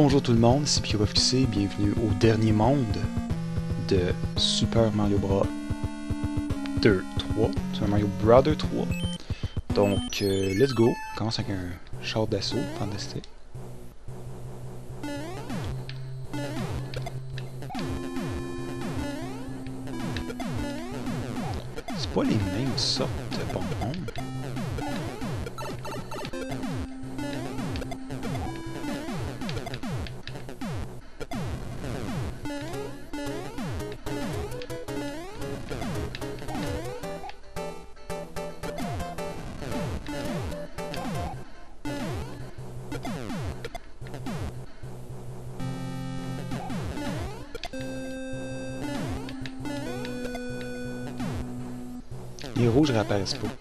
Bonjour tout le monde, c'est PyroFC, bienvenue au dernier monde de Super Mario Bros. 2, 3, Super Mario Brother 3. Donc, euh, let's go, on commence avec un char d'assaut, fantastique. C'est pas les mêmes sortes this book.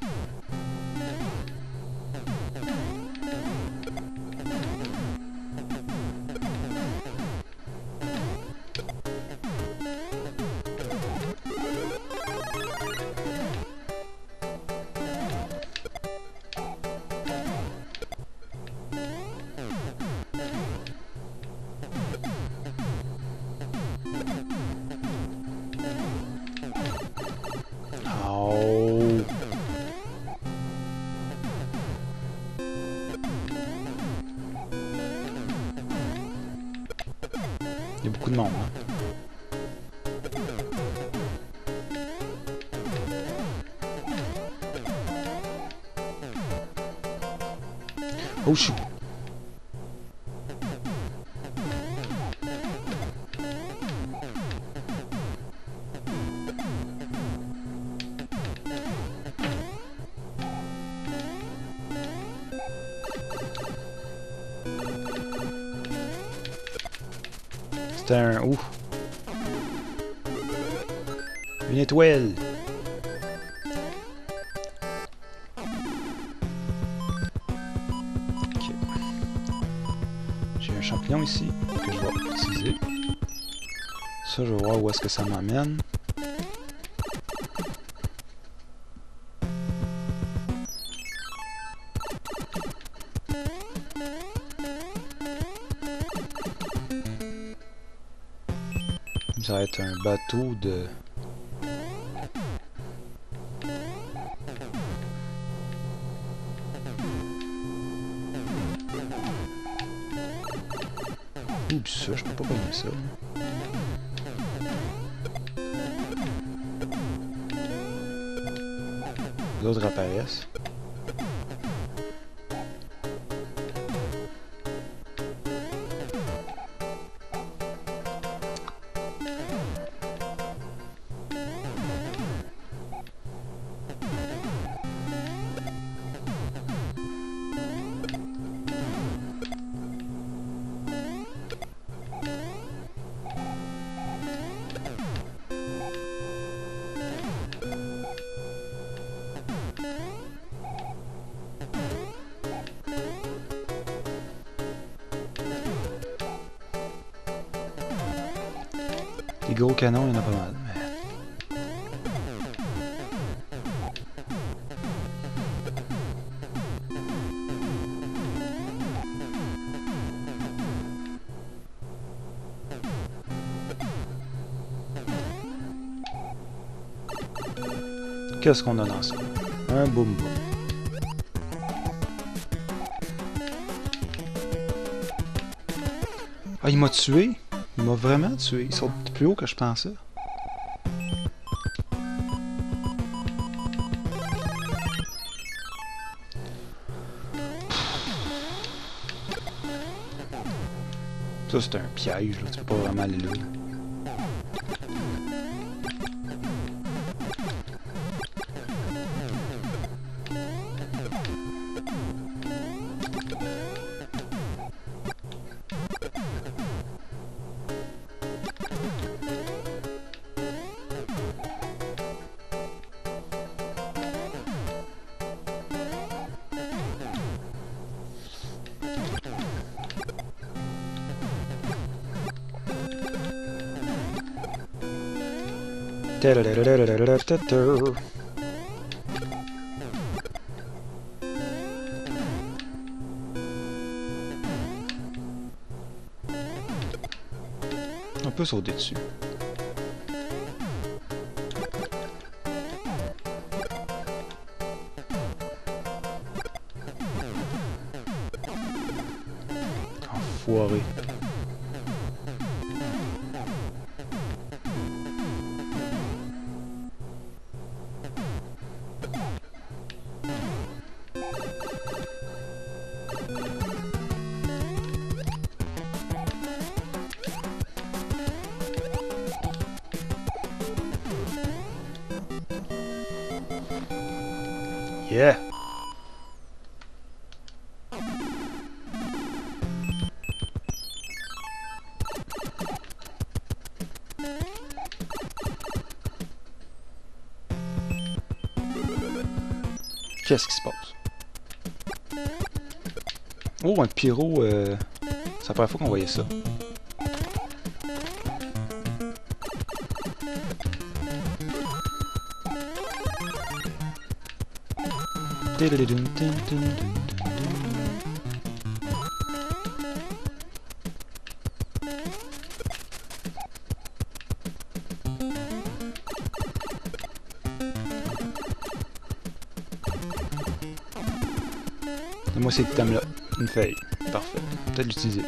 irmão. Oh. Un... Une étoile! J'ai un champignon ici que je vais utiliser. Ça, je vais voir où est-ce que ça m'amène. Un bateau de... Oups, ça, je peux pas gagner ça. Les autres apparaissent. Qu'est-ce qu'on a dans ça? Un boum. Ah, il m'a tué? Il m'a vraiment tué. Il saute plus haut que je pensais. Ça, c'est un piège, là. Tu peux pas vraiment aller là. On peut sauter dessus. Qu'est-ce qui se passe? Oh, un pyro, euh... c'est la première fois qu'on voyait ça. C'est thème-là. Une feuille. Parfait. Peut-être l'utiliser.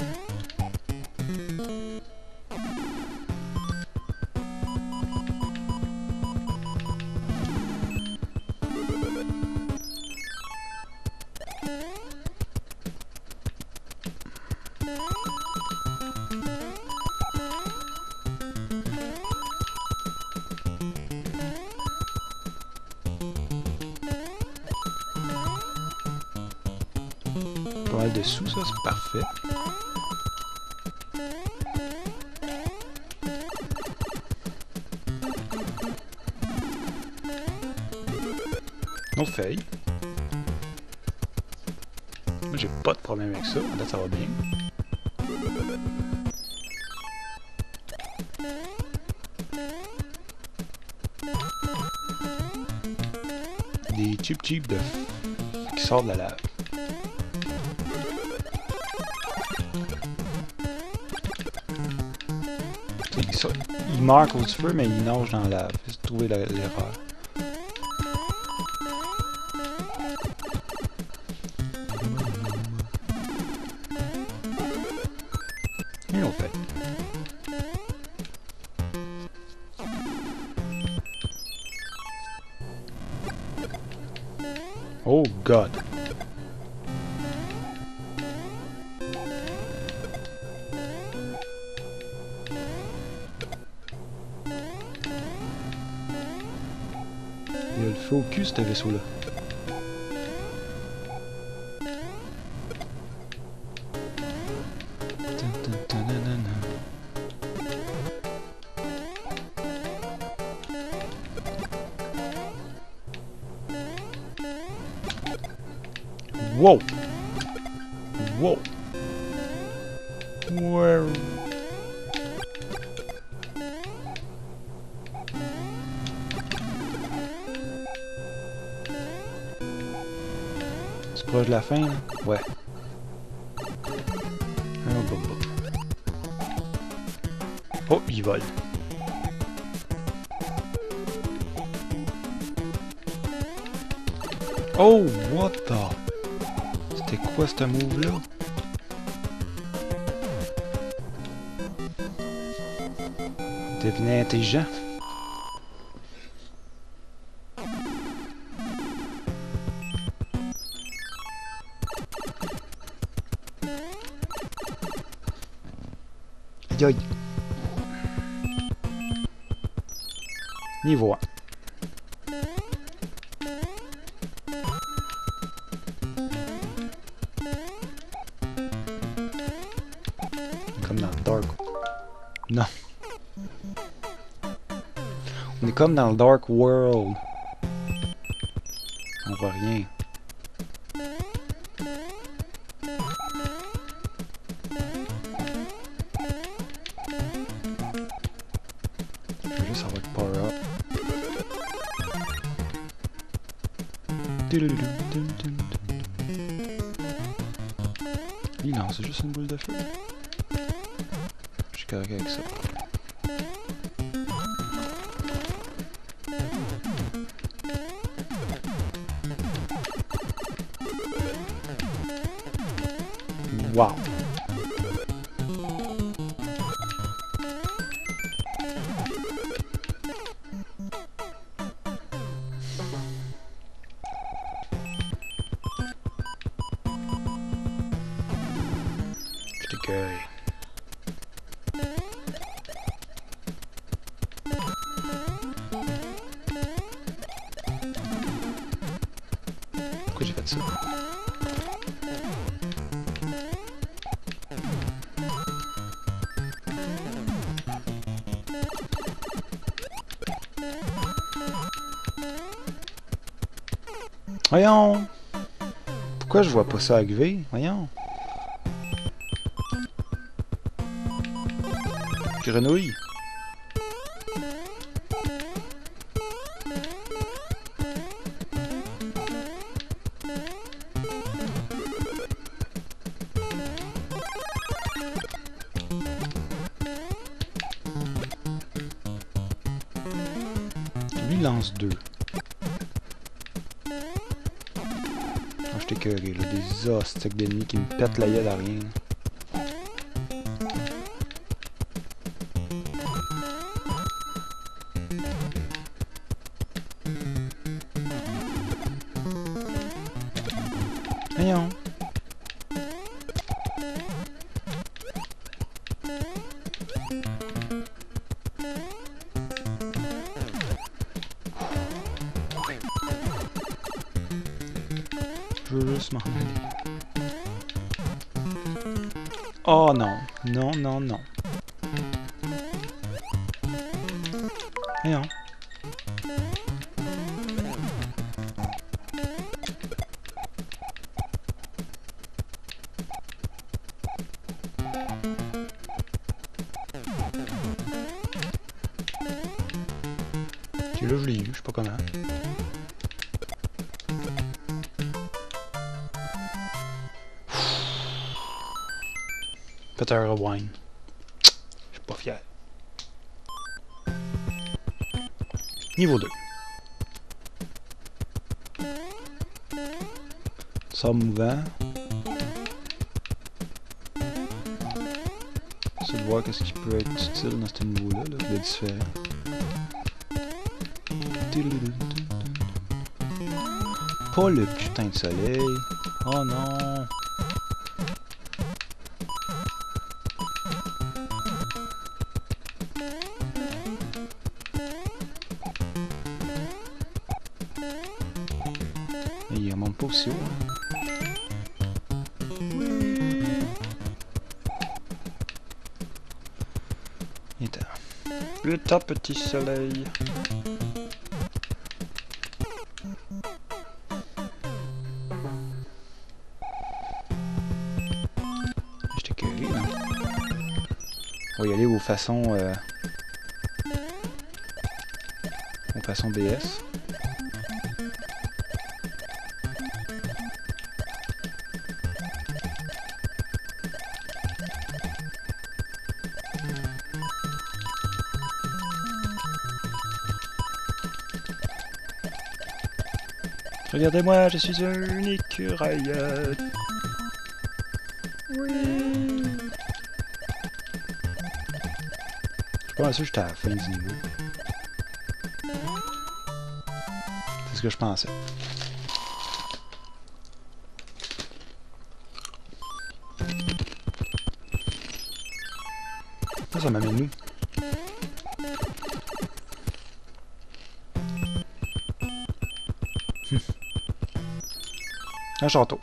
Pas mal de sous, ça, c'est parfait. Nos feuilles. Moi, j'ai pas de problème avec ça. Là, ça va bien. Des cheap cheap de qui sortent de la lave. Il meurt au feu, mais il nage dans la lave. J'ai trouvé l'erreur. Feuille. Oh god. Cul, ce vaisseau-là. Proche de la fin, là? Ouais. Oh, bon, bon. Oh, il vole. Oh, what the... C'était quoi ce move-là? Devenez intelligent. Niveau 1. Comme dans le Dark. Non. On est comme dans le Dark World. On voit rien. Oui, Voyons! Pourquoi je vois pas ça arriver? Voyons! Grenouille! Là. Des hostiques d'ennemis qui me pètent la gueule à rien. Voyons. Je veux juste m'en aller. Oh non, non, non, non. Pas fier. Niveau 2. Sort mouvant. Essayer de voir qu'est-ce qui peut être utile dans ce niveau-là, là, de différent. Pas le putain de soleil. Oh non. Le temps, petit soleil. J'étais curieux, là. On va y aller aux façons... Euh... Aux façons DS. Regardez-moi, je suis un écureuil. Oui. Je pense que j'étais à la fin du niveau. C'est ce que je pensais. Ça, ça m'amène où? Un château.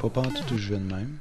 Pas pas tout où je vais de même.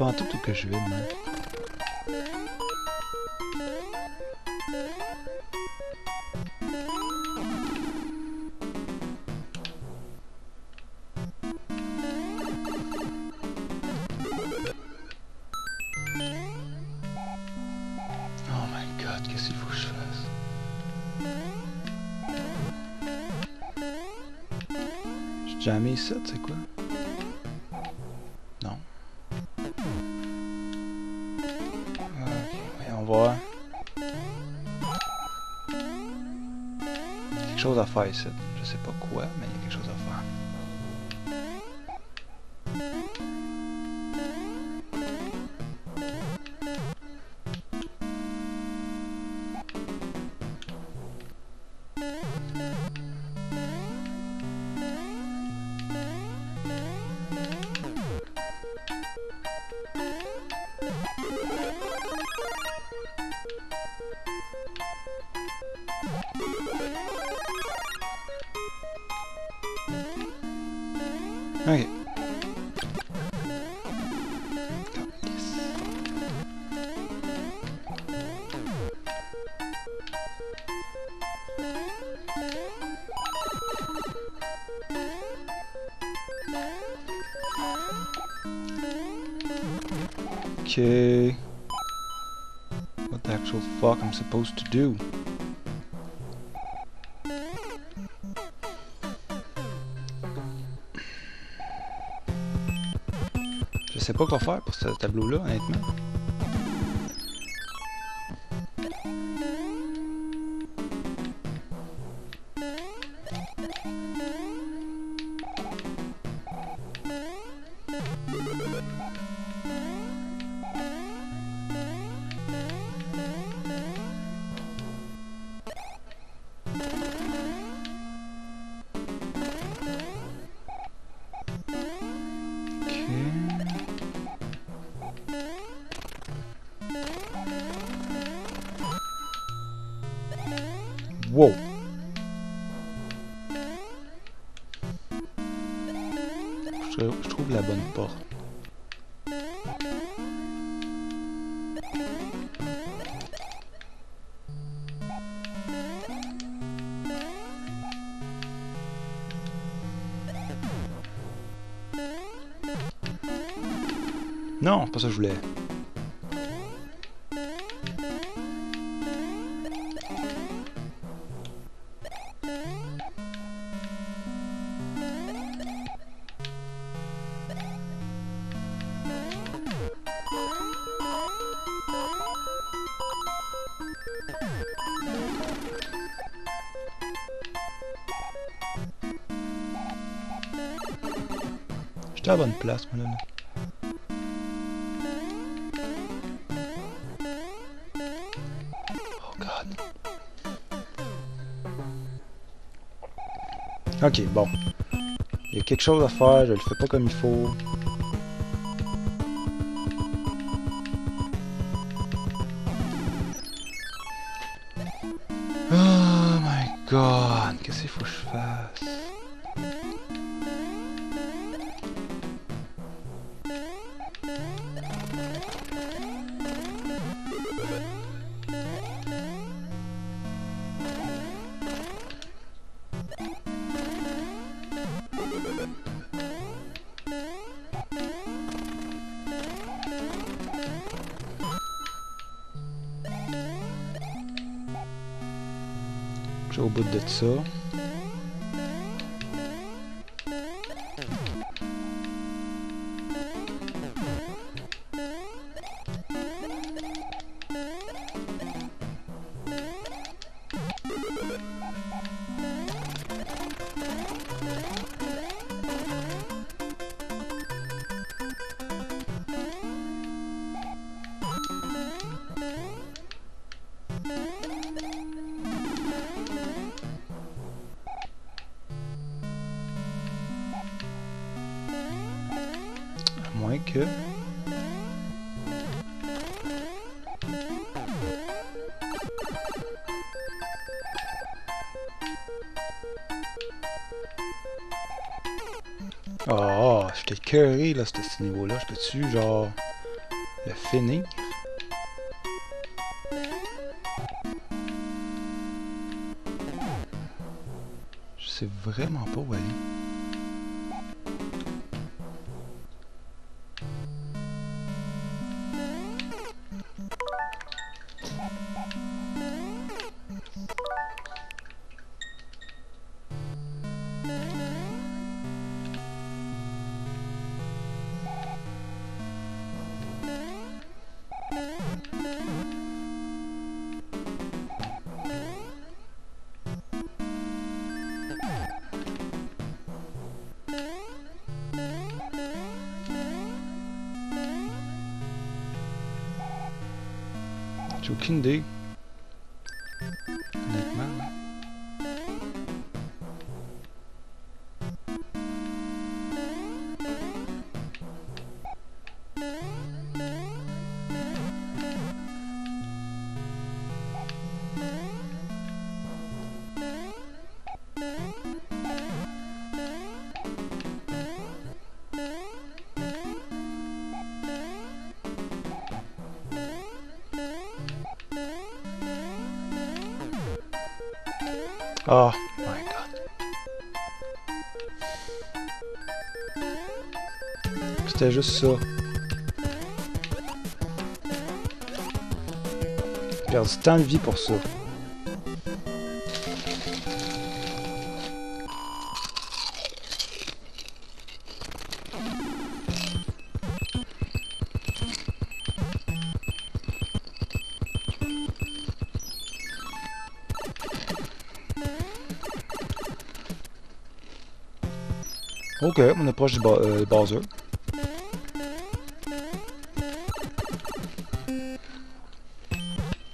Pas pas en tout où que je vais demain. Oh my god, qu'est-ce chose à faire ici. Je sais pas quoi, mais Ok. Okay. Fuck I'm supposed to do? Je sais pas quoi faire pour ce tableau-là, honnêtement. Non, pas ça que je voulais. J'étais à la bonne place, moi, là. Ok, bon. Il y a quelque chose à faire, je le fais pas comme il faut. Oh my god, qu'est-ce qu'il faut que je fasse? وبدة سو Oh, j'étais curé là, c'était ce niveau-là. J'étais dessus, genre. Le finir. Je sais vraiment pas où aller. 좋긴데 Oh my god. C'était juste ça. J'ai perdu tant de vie pour ça. Ok, on est proche du ba euh, Bowser.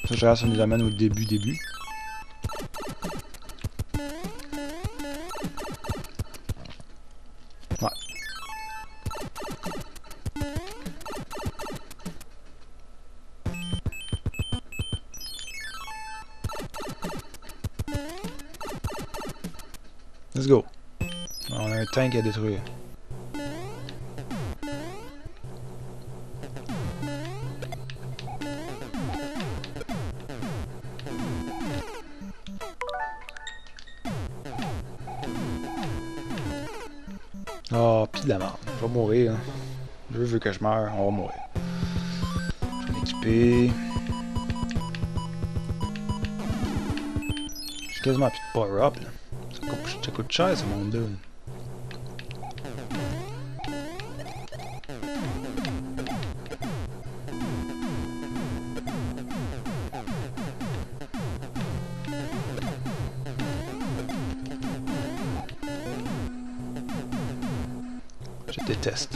Ça, je regarde, ça nous amène au début, début. 5 à détruire. Oh, pis de la merde. Je vais mourir. Hein. Je veux que je meure, on va mourir. Je vais m'équiper. J'ai quasiment plus de power-up. Ça coûte cher, ce monde-là. Je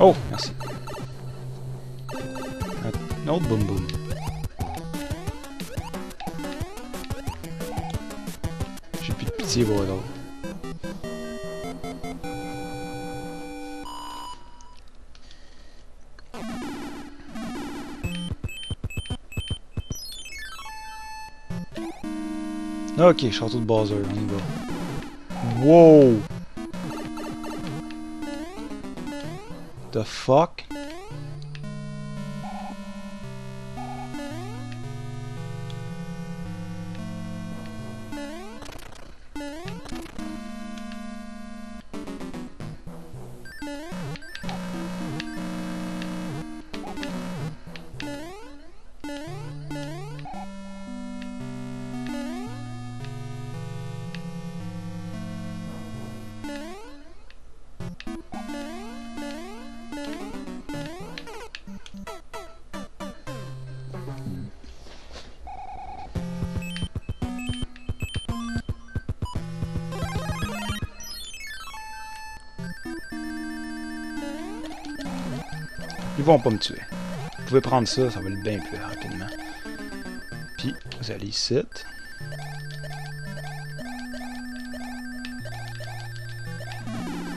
Oh, merci. Un autre boum boum. J'ai plus de pitié pour l'autre. Ok, château de Bowser, on y va. Wow! The fuck? Ils vont pas me tuer. Vous pouvez prendre ça, ça va aller bien plus rapidement. Puis, vous allez ici.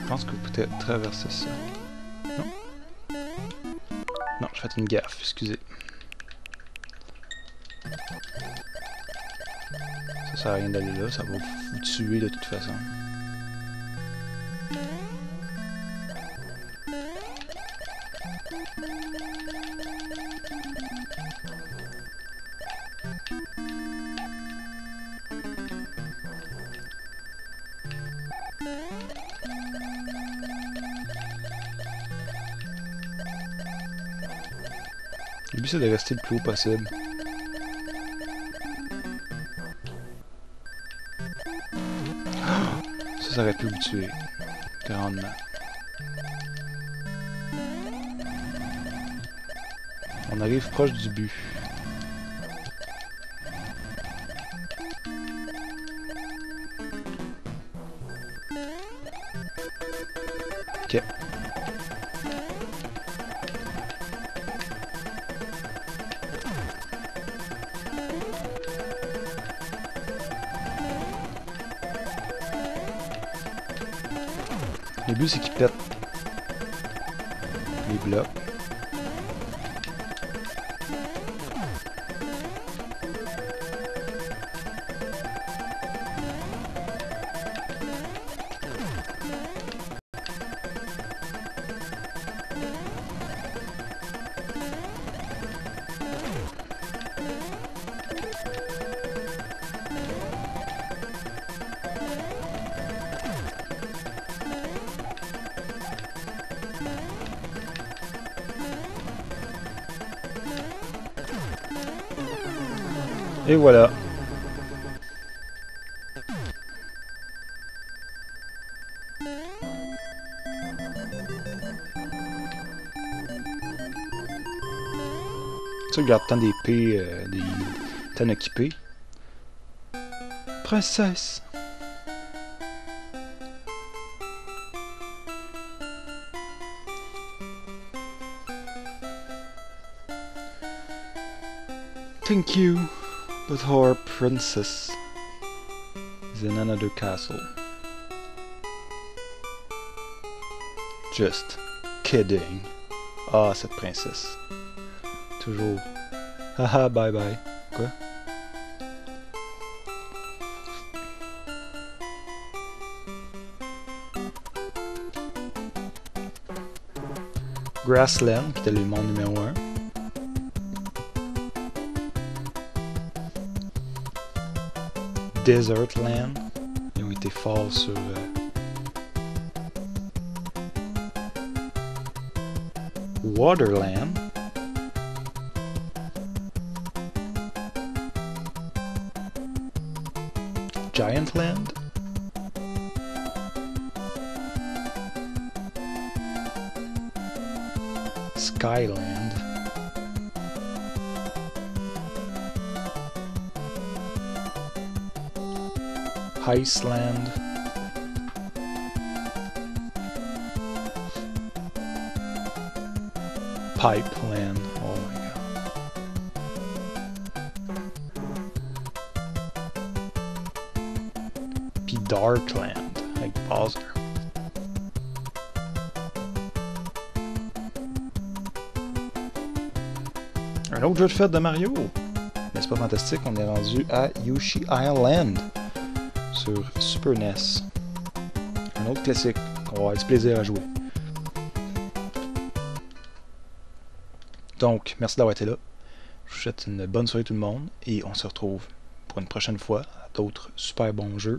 Je pense que vous pouvez traverser ça. Non? Non, j'ai fait une gaffe, excusez. Ça sert à rien d'aller là, ça va vous tuer de toute façon. C'est de rester le plus haut possible. Ça, ça aurait pu vous tuer. Grandement. On arrive proche du but. But c'est qu'il pète les blocs. Et voilà. Tu regardes tant d'épées, euh, des tant équipées. Princesse. Thank you. Our princess is in another castle. Just kidding. Ah, cette princesse. Toujours. Haha, bye bye. Quoi? Grassland, qui était le monde numéro 1. Desertland. Ils ont été forts sur... euh, Waterland. Giantland. Skyland. Heistland. Pipeland. Oh my god. Puis Darkland, avec Bowser. Un autre jeu de fête de Mario. Mais c'est pas fantastique, on est rendu à Yoshi Island Super NES. Un autre classique qu'on va avoir du plaisir à jouer. Donc, merci d'avoir été là. Je vous souhaite une bonne soirée tout le monde et on se retrouve pour une prochaine fois à d'autres super bons jeux